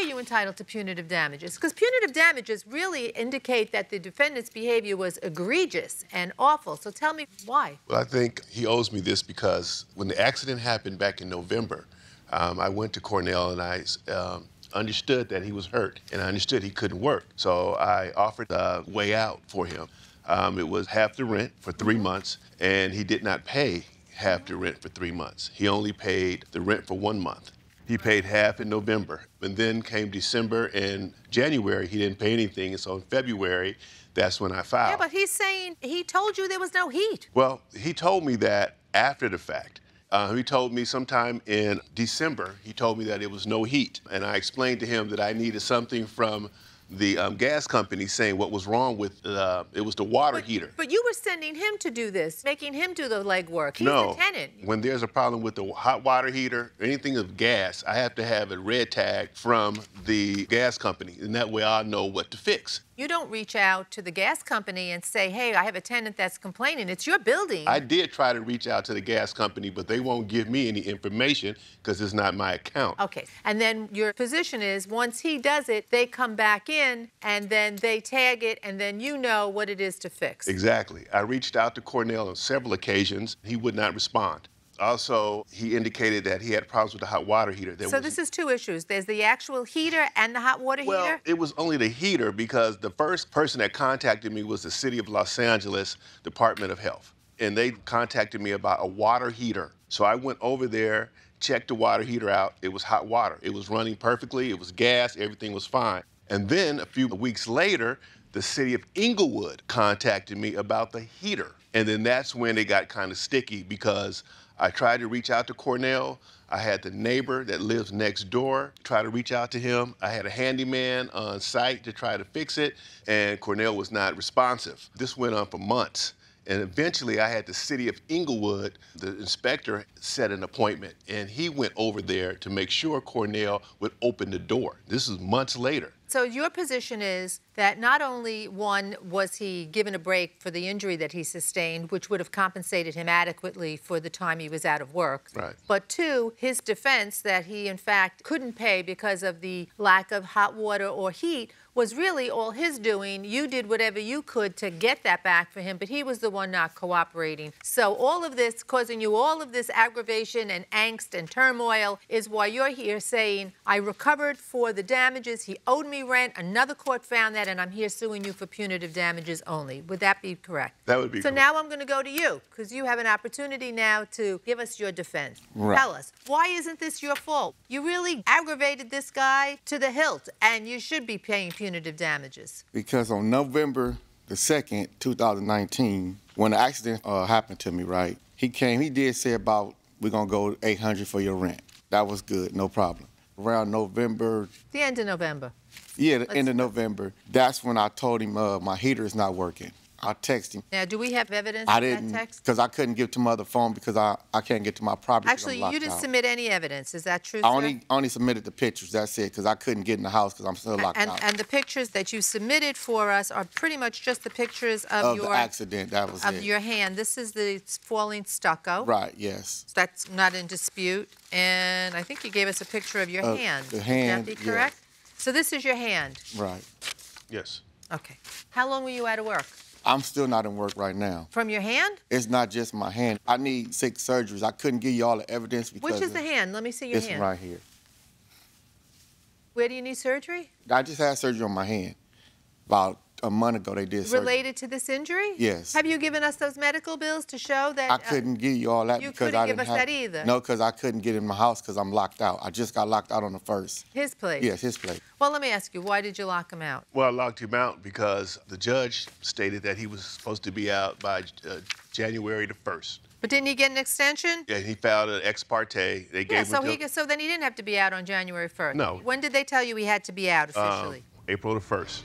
are you entitled to punitive damages? Because punitive damages really indicate that the defendant's behavior was egregious and awful. So tell me why. Well, I think he owes me this because when the accident happened back in November, um, I went to Cornell and I um, understood that he was hurt and I understood he couldn't work. So I offered a way out for him. Um, it was half the rent for 3 mm-hmm. months, and he did not pay half the rent for three months. He only paid the rent for one month. He paid half in November, and then came December and January. He didn't pay anything, and so in February, that's when I filed. Yeah, but he's saying he told you there was no heat. Well, he told me that after the fact. Uh, he told me sometime in December, he told me that it was no heat. And I explained to him that I needed something from the um, gas company saying what was wrong with uh, it was the water but, heater. But you were sending him to do this, making him do the legwork. He's no, the tenant. When there's a problem with the hot water heater, anything of gas, I have to have a red tag from the gas company, and that way i know what to fix. You don't reach out to the gas company and say, hey, I have a tenant that's complaining. It's your building. I did try to reach out to the gas company, but they won't give me any information because it's not my account. Okay. And then your position is once he does it, they come back in and then they tag it, and then you know what it is to fix. Exactly. I reached out to Cornell on several occasions. He would not respond. Also, he indicated that he had problems with the hot water heater. There so was... this is two issues. There's the actual heater and the hot water well, heater? Well, it was only the heater because the first person that contacted me was the City of Los Angeles Department of Health. And they contacted me about a water heater. So I went over there, checked the water heater out. It was hot water. It was running perfectly. It was gas. Everything was fine. And then a few weeks later, the city of Inglewood contacted me about the heater. And then that's when it got kind of sticky because I tried to reach out to Cornell. I had the neighbor that lives next door try to reach out to him. I had a handyman on site to try to fix it, and Cornell was not responsive. This went on for months. And eventually, I had the city of Inglewood, the inspector set an appointment, and he went over there to make sure Cornell would open the door. This is months later. So your position is that not only one was he given a break for the injury that he sustained, which would have compensated him adequately for the time he was out of work, right. but two, his defense that he in fact couldn't pay because of the lack of hot water or heat was really all his doing. You did whatever you could to get that back for him, but he was the one not cooperating. So all of this causing you all of this aggravation and angst and turmoil is why you're here saying, I recovered for the damages. He owed me rent. Another court found that, and I'm here suing you for punitive damages only. Would that be correct? That would be So correct. now I'm going to go to you, because you have an opportunity now to give us your defense. Right. Tell us, why isn't this your fault? You really aggravated this guy to the hilt, and you should be paying punitive damages. Because on November the 2nd, 2019, when the accident uh, happened to me, right, he came, he did say about, we're going to go 800 for your rent. That was good, no problem. Around November. The end of November. Yeah, the Let's end of November. That's when I told him uh, my heater is not working. I text him. Now, do we have evidence I of didn't, that text? Because I couldn't give to my other phone because I, I can't get to my property. Actually, you didn't out. submit any evidence. Is that true, I only, only submitted the pictures. That's it, because I couldn't get in the house because I'm still locked and, out. And the pictures that you submitted for us are pretty much just the pictures of, of your the accident. That was of it. your hand. This is the falling stucco. Right. Yes. That's not in dispute. And I think you gave us a picture of your uh, hand. The hand. Would that be correct? Yeah. So this is your hand. Right. Yes. Okay. How long were you out of work? I'm still not in work right now. From your hand? It's not just my hand. I need six surgeries. I couldn't give you all the evidence because. Which is the hand? Let me see your it's hand. It's right here. Where do you need surgery? I just had surgery on my hand about a month ago they did surgery. Related to this injury? Yes. Have you given us those medical bills to show that? I uh, couldn't give you all that you because couldn't I give didn't us have, that either. No, because I couldn't get in my house because I'm locked out. I just got locked out on the first. His place? Yes, his place. Well, let me ask you, why did you lock him out? Well, I locked him out because the judge stated that he was supposed to be out by uh, January the 1st. But didn't he get an extension? Yeah, he filed an ex parte. They gave yeah, him so, he, so then he didn't have to be out on January 1st. No. When did they tell you he had to be out officially? Um, April the 1st.